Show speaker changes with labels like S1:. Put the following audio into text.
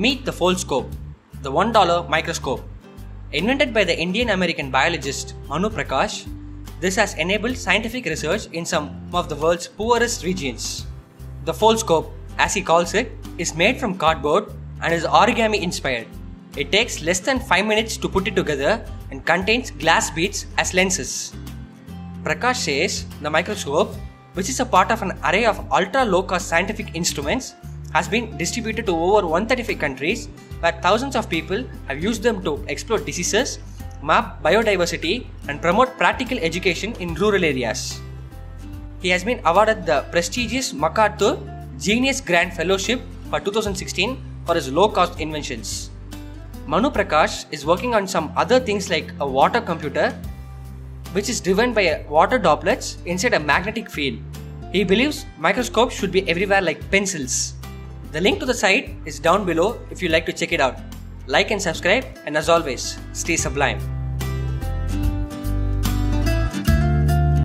S1: Meet the Foldscope, the $1 microscope. Invented by the Indian American biologist Manu Prakash, this has enabled scientific research in some of the world's poorest regions. The Foldscope, as he calls it, is made from cardboard and is origami inspired. It takes less than 5 minutes to put it together and contains glass beads as lenses. Prakash says the microscope, which is a part of an array of ultra low cost scientific instruments, has been distributed to over 135 countries where thousands of people have used them to explore diseases, map biodiversity, and promote practical education in rural areas. He has been awarded the prestigious MacArthur Genius Grant Fellowship for 2016 for his low cost inventions. Manu Prakash is working on some other things like a water computer, which is driven by a water droplets inside a magnetic field. He believes microscopes should be everywhere like pencils. The link to the site is down below if you like to check it out. Like and subscribe, and as always, stay sublime.